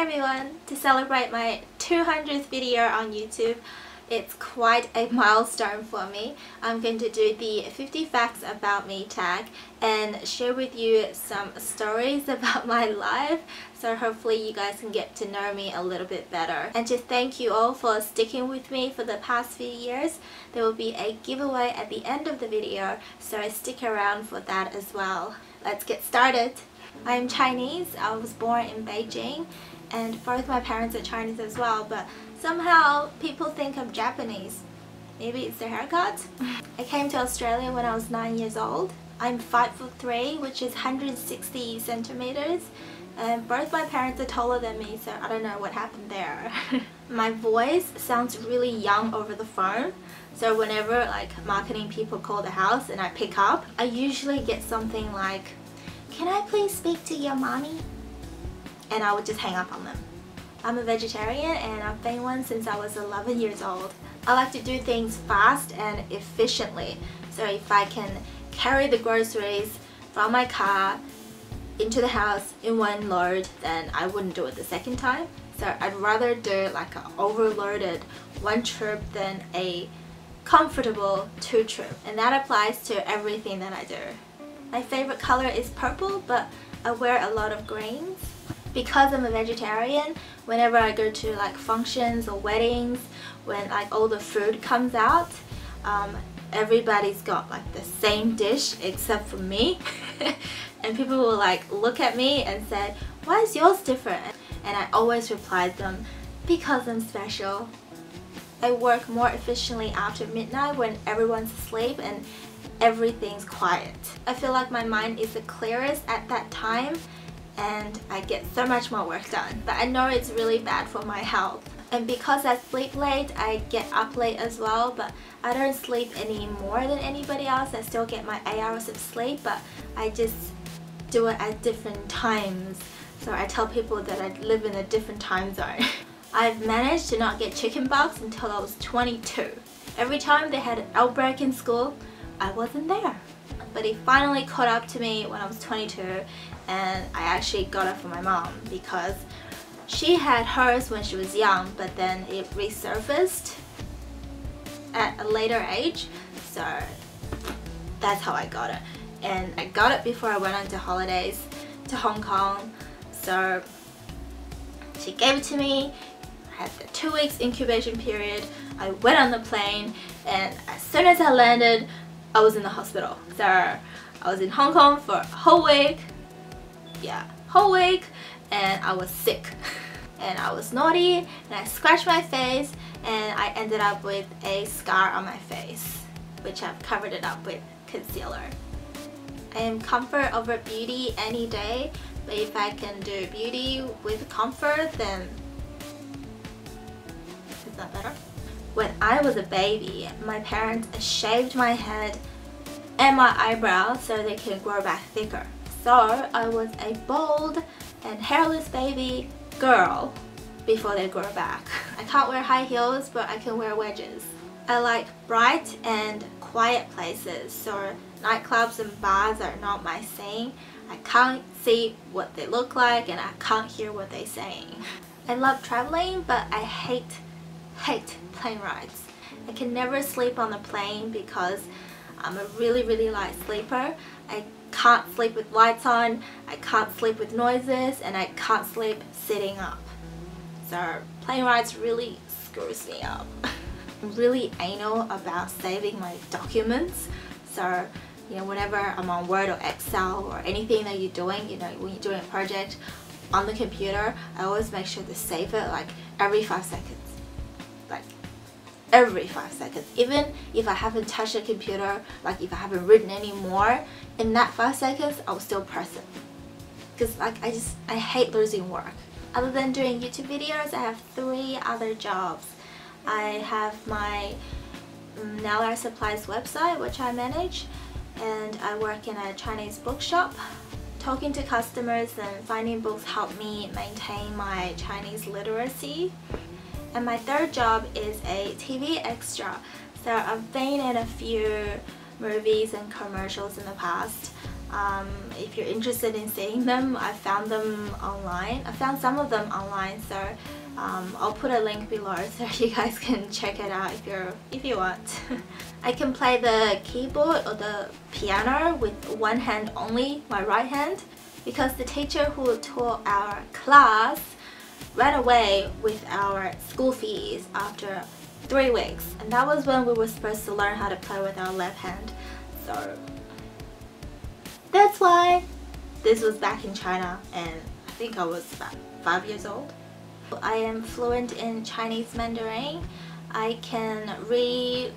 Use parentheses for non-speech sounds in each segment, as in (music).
everyone! To celebrate my 200th video on YouTube, it's quite a (laughs) milestone for me. I'm going to do the 50 facts about me tag and share with you some stories (laughs) about my life so hopefully you guys can get to know me a little bit better. And to thank you all for sticking with me for the past few years, there will be a giveaway at the end of the video so stick around for that as well. Let's get started! I'm Chinese. I was born in Beijing and both my parents are Chinese as well but somehow people think I'm Japanese. Maybe it's the haircut? (laughs) I came to Australia when I was 9 years old. I'm 5 foot 3 which is 160 centimeters and both my parents are taller than me so I don't know what happened there. (laughs) my voice sounds really young over the phone so whenever like marketing people call the house and I pick up I usually get something like can I please speak to your mommy? And I would just hang up on them. I'm a vegetarian and I've been one since I was 11 years old. I like to do things fast and efficiently. So if I can carry the groceries from my car into the house in one load, then I wouldn't do it the second time. So I'd rather do like an overloaded one trip than a comfortable two trip. And that applies to everything that I do. My favorite color is purple, but I wear a lot of greens. Because I'm a vegetarian, whenever I go to like functions or weddings, when like all the food comes out, um, everybody's got like the same dish except for me. (laughs) and people will like look at me and say, why is yours different? And I always reply them, because I'm special. I work more efficiently after midnight when everyone's asleep and everything's quiet. I feel like my mind is the clearest at that time and I get so much more work done. But I know it's really bad for my health. And because I sleep late, I get up late as well, but I don't sleep any more than anybody else. I still get my 8 hours of sleep, but I just do it at different times. So I tell people that I live in a different time zone. (laughs) I've managed to not get chicken pox until I was 22. Every time they had an outbreak in school, I wasn't there. But he finally caught up to me when I was 22 and I actually got it from my mom because she had hers when she was young but then it resurfaced at a later age. So that's how I got it. And I got it before I went on to holidays to Hong Kong. So she gave it to me. I had the two weeks incubation period. I went on the plane and as soon as I landed I was in the hospital. So I was in Hong Kong for a whole week. Yeah, whole week and I was sick. (laughs) and I was naughty and I scratched my face and I ended up with a scar on my face which I've covered it up with concealer. I am comfort over beauty any day but if I can do beauty with comfort then is that better? When I was a baby, my parents shaved my head and my eyebrows so they can grow back thicker. So I was a bald and hairless baby girl before they grow back. I can't wear high heels but I can wear wedges. I like bright and quiet places so nightclubs and bars are not my thing. I can't see what they look like and I can't hear what they're saying. I love traveling but I hate hate plane rides. I can never sleep on the plane because I'm a really really light sleeper. I can't sleep with lights on, I can't sleep with noises, and I can't sleep sitting up. So plane rides really screws me up. (laughs) I'm really anal about saving my documents. So you know, whenever I'm on Word or Excel or anything that you're doing, you know, when you're doing a project on the computer, I always make sure to save it like every five seconds every five seconds. Even if I haven't touched the computer like if I haven't written anymore in that five seconds I'll still press it because like I just I hate losing work. Other than doing YouTube videos I have three other jobs. I have my mm, nail art supplies website which I manage and I work in a Chinese bookshop talking to customers and finding books help me maintain my Chinese literacy and my third job is a TV extra. So I've been in a few movies and commercials in the past. Um, if you're interested in seeing them, I found them online. I found some of them online, so um, I'll put a link below (laughs) so you guys can check it out if you're if you want. (laughs) I can play the keyboard or the piano with one hand only, my right hand, because the teacher who taught our class ran away with our school fees after three weeks, and that was when we were supposed to learn how to play with our left hand. So that's why this was back in China and I think I was about five years old. I am fluent in Chinese Mandarin. I can read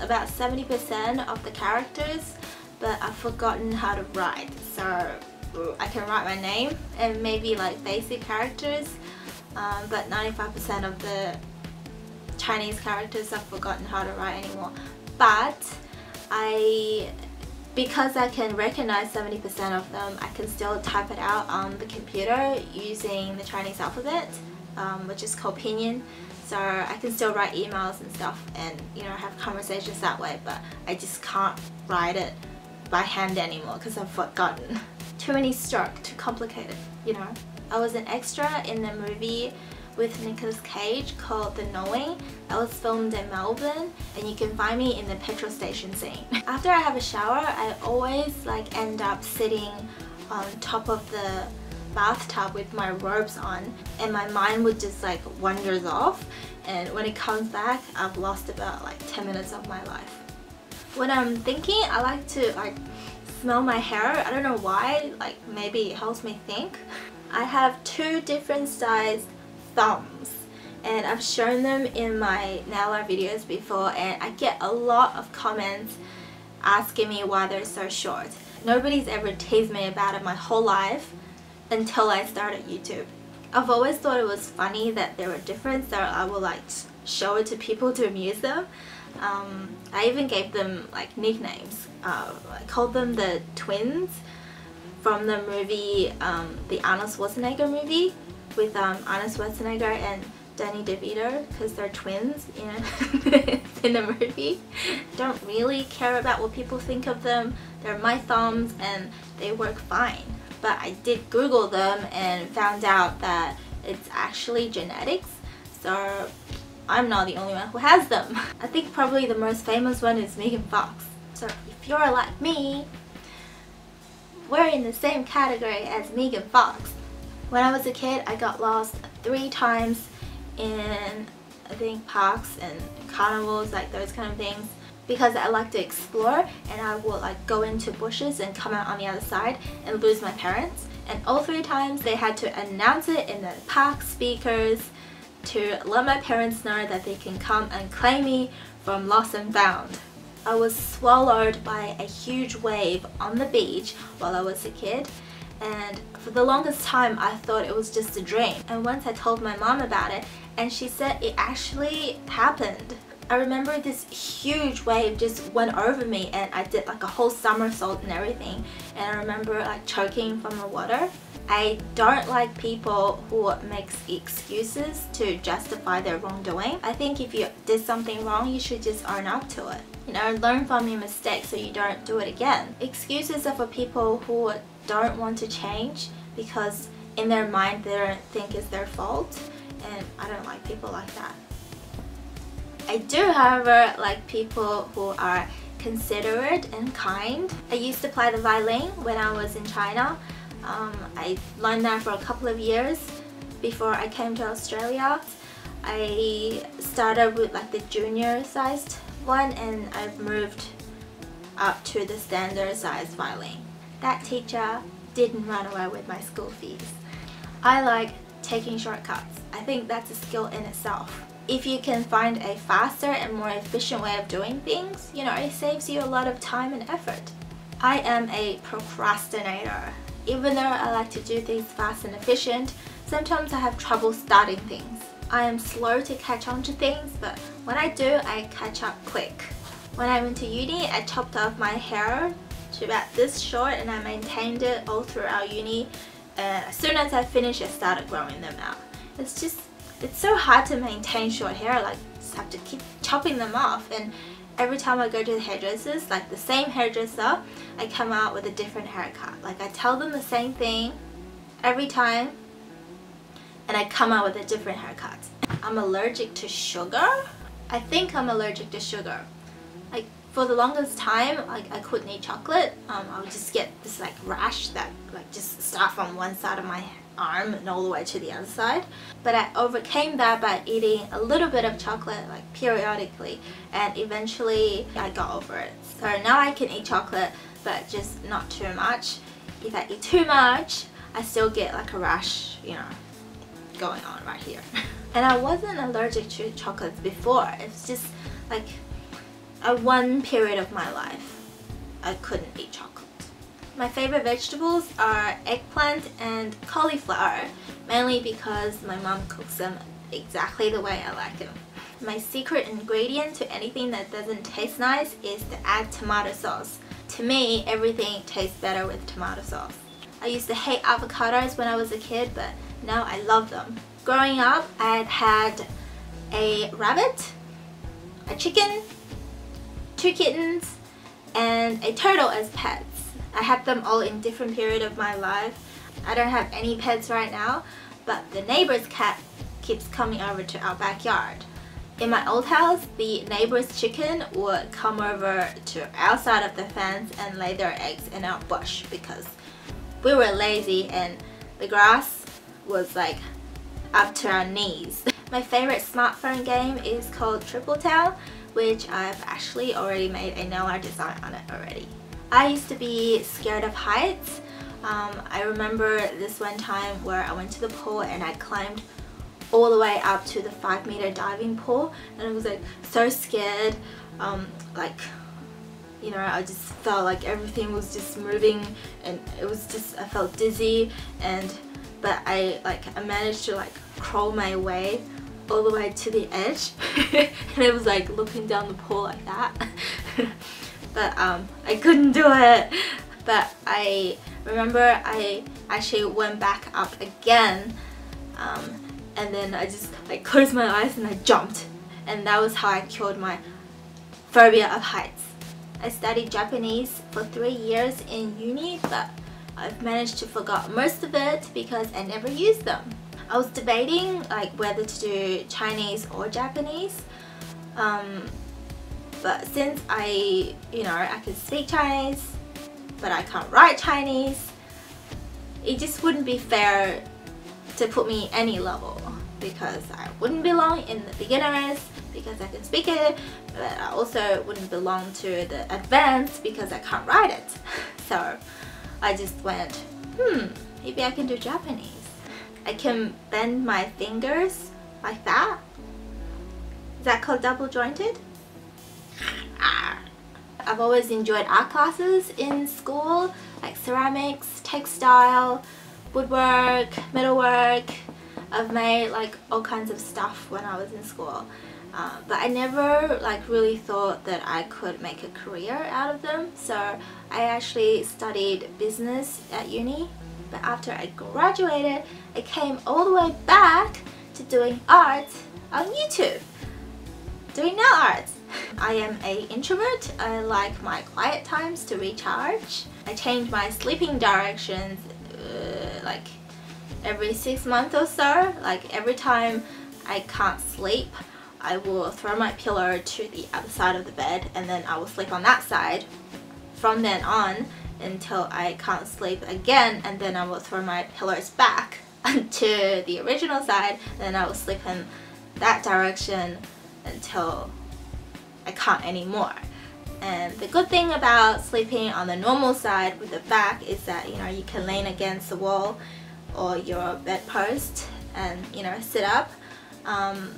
about 70% of the characters but I've forgotten how to write so I can write my name and maybe like basic characters um, but 95% of the Chinese characters I've forgotten how to write anymore but I because I can recognize 70% of them, I can still type it out on the computer using the Chinese alphabet, um, which is called Pinyin. So I can still write emails and stuff and you know have conversations that way, but I just can't write it by hand anymore because I've forgotten. (laughs) Too many strokes, too complicated, you know. I was an extra in the movie with Nicolas Cage called The Knowing. That was filmed in Melbourne and you can find me in the petrol station scene. (laughs) After I have a shower, I always like end up sitting on top of the bathtub with my robes on and my mind would just like wanders off and when it comes back I've lost about like 10 minutes of my life. When I'm thinking I like to like smell my hair I don't know why like maybe it helps me think. I have two different sized thumbs and I've shown them in my nail art videos before and I get a lot of comments asking me why they're so short. Nobody's ever teased me about it my whole life until I started YouTube. I've always thought it was funny that they were different so I would like show it to people to amuse them. Um, I even gave them like nicknames. Uh, I called them the twins from the movie, um, the Arnold Schwarzenegger movie with um, Arnold Schwarzenegger and Danny DeVito because they're twins you know, (laughs) in the movie. Don't really care about what people think of them. They're my thumbs and they work fine. But I did Google them and found out that it's actually genetics. So I'm not the only one who has them. (laughs) I think probably the most famous one is Megan Fox. So if you're like me, we're in the same category as Megan Fox. When I was a kid, I got lost three times in, I think, parks and carnivals, like those kind of things because I like to explore and I would like go into bushes and come out on the other side and lose my parents and all three times they had to announce it in the park speakers to let my parents know that they can come and claim me from lost and found. I was swallowed by a huge wave on the beach while I was a kid and for the longest time I thought it was just a dream and once I told my mom about it and she said it actually happened. I remember this huge wave just went over me and I did like a whole somersault and everything and I remember like choking from the water. I don't like people who makes excuses to justify their wrongdoing. I think if you did something wrong, you should just own up to it. You know, learn from your mistakes so you don't do it again. Excuses are for people who don't want to change because in their mind they don't think it's their fault and I don't like people like that. I do however like people who are considerate and kind. I used to play the violin when I was in China. Um, I learned that for a couple of years before I came to Australia. I started with like the junior sized one and I've moved up to the standard sized violin that teacher didn't run away with my school fees. I like taking shortcuts. I think that's a skill in itself. If you can find a faster and more efficient way of doing things, you know, it saves you a lot of time and effort. I am a procrastinator. Even though I like to do things fast and efficient, sometimes I have trouble starting things. I am slow to catch on to things, but when I do, I catch up quick. When I went to uni, I chopped off my hair to about this short and I maintained it all throughout uni and as soon as I finished I started growing them out. It's just, it's so hard to maintain short hair like just have to keep chopping them off and every time I go to the hairdressers, like the same hairdresser, I come out with a different haircut. Like I tell them the same thing every time and I come out with a different haircut. I'm allergic to sugar. I think I'm allergic to sugar. Like for the longest time, like I couldn't eat chocolate. Um, I would just get this like rash that like just start from one side of my arm and all the way to the other side. But I overcame that by eating a little bit of chocolate like periodically and eventually I got over it. So now I can eat chocolate but just not too much. If I eat too much, I still get like a rash, you know, going on right here. (laughs) and I wasn't allergic to chocolates before. It's just like a one period of my life I couldn't eat chocolate. My favorite vegetables are eggplant and cauliflower, mainly because my mom cooks them exactly the way I like them. My secret ingredient to anything that doesn't taste nice is to add tomato sauce. To me, everything tastes better with tomato sauce. I used to hate avocados when I was a kid, but now I love them. Growing up, I had had a rabbit, a chicken, two kittens, and a turtle as pets. I had them all in different period of my life. I don't have any pets right now, but the neighbor's cat keeps coming over to our backyard. In my old house, the neighbor's chicken would come over to our side of the fence and lay their eggs in our bush because we were lazy and the grass was like up to our knees. (laughs) My favorite smartphone game is called Triple Town, which I've actually already made a nail art design on it already. I used to be scared of heights. Um, I remember this one time where I went to the pool and I climbed all the way up to the 5 meter diving pool and I was like so scared. Um, like you know I just felt like everything was just moving and it was just I felt dizzy and but I like I managed to like crawl my way all the way to the edge. (laughs) And it was like looking down the pool like that (laughs) but um, I couldn't do it but I remember I actually went back up again um, and then I just like closed my eyes and I jumped and that was how I cured my phobia of heights. I studied Japanese for three years in uni but I've managed to forget most of it because I never used them. I was debating like whether to do Chinese or Japanese um, but since I, you know, I can speak Chinese but I can't write Chinese it just wouldn't be fair to put me any level because I wouldn't belong in the beginners because I can speak it but I also wouldn't belong to the advanced because I can't write it. (laughs) So I just went hmm maybe I can do Japanese. I can bend my fingers like that. Is that called double jointed. I've always enjoyed art classes in school like ceramics, textile, woodwork, metalwork. I've made like all kinds of stuff when I was in school. Uh, but I never like really thought that I could make a career out of them. So I actually studied business at uni but after I graduated I came all the way back to doing art on YouTube. Doing nail art I am a introvert. I like my quiet times to recharge. I change my sleeping directions uh, like every six months or so. Like every time I can't sleep, I will throw my pillow to the other side of the bed and then I will sleep on that side. From then on until I can't sleep again and then I will throw my pillows back (laughs) to the original side and then I will sleep in that direction until I can't anymore. And the good thing about sleeping on the normal side with the back is that you know you can lean against the wall or your bedpost and you know sit up. Um,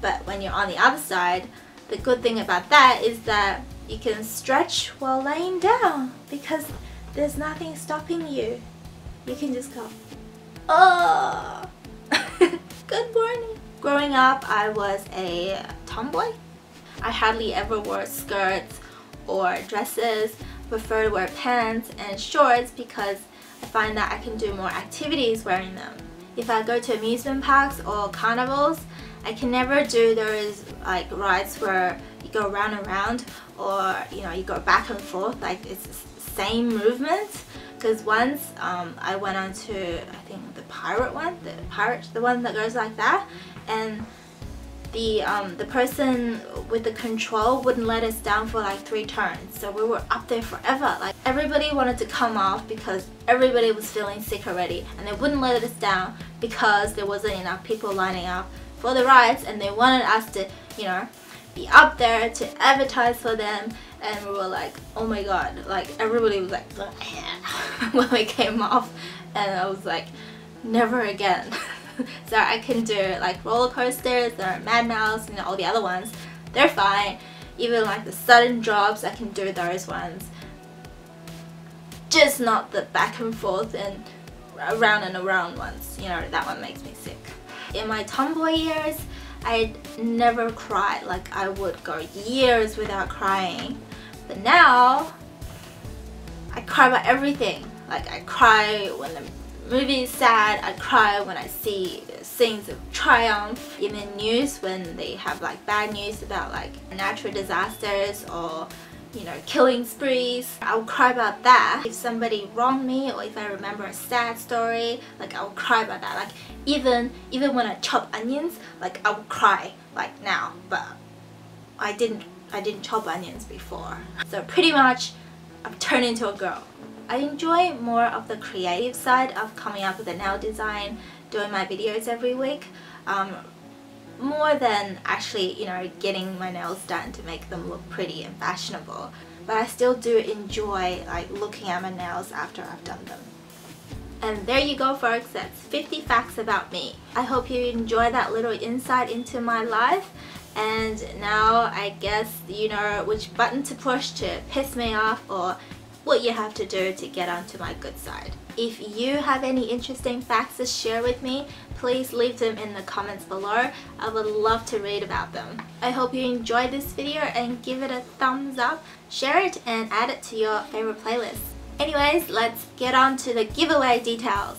but when you're on the other side the good thing about that is that you can stretch while laying down because there's nothing stopping you. You can just go oh. (laughs) Good morning. Growing up I was a tomboy I hardly ever wore skirts or dresses prefer to wear pants and shorts because I find that I can do more activities wearing them. If I go to amusement parks or carnivals, I can never do those like rides where you go round and round or you know you go back and forth like it's the same movement because once um, I went on to I think the pirate one the pirate the one that goes like that and the um, the person with the control wouldn't let us down for like three turns. So we were up there forever. Like everybody wanted to come off because everybody was feeling sick already and they wouldn't let us down because there wasn't enough people lining up for the rides and they wanted us to you know be up there to advertise for them. And we were like oh my god. Like everybody was like (laughs) when we came off. And I was like never again (laughs) (laughs) so I can do like roller coasters or Mad Mouse and all the other ones. They're fine. Even like the sudden drops I can do those ones. Just not the back and forth and around and around ones you know that one makes me sick. In my tomboy years I'd never cry. Like I would go years without crying. But now I cry about everything. Like I cry when the is sad I cry when I see scenes of triumph in the news when they have like bad news about like natural disasters or you know, killing sprees. I'll cry about that. If somebody wronged me or if I remember a sad story, like I'll cry about that. Like even even when I chop onions, like I will cry like now, but I didn't I didn't chop onions before. So pretty much I've turned into a girl. I enjoy more of the creative side of coming up with a nail design, doing my videos every week. Um, more than actually, you know, getting my nails done to make them look pretty and fashionable. But I still do enjoy like looking at my nails after I've done them. And there you go folks, that's 50 facts about me. I hope you enjoy that little insight into my life and now I guess you know which button to push to piss me off or what you have to do to get onto my good side. If you have any interesting facts to share with me, please leave them in the comments below. I would love to read about them. I hope you enjoyed this video and give it a thumbs up, share it and add it to your favorite playlist. Anyways, let's get on to the giveaway details.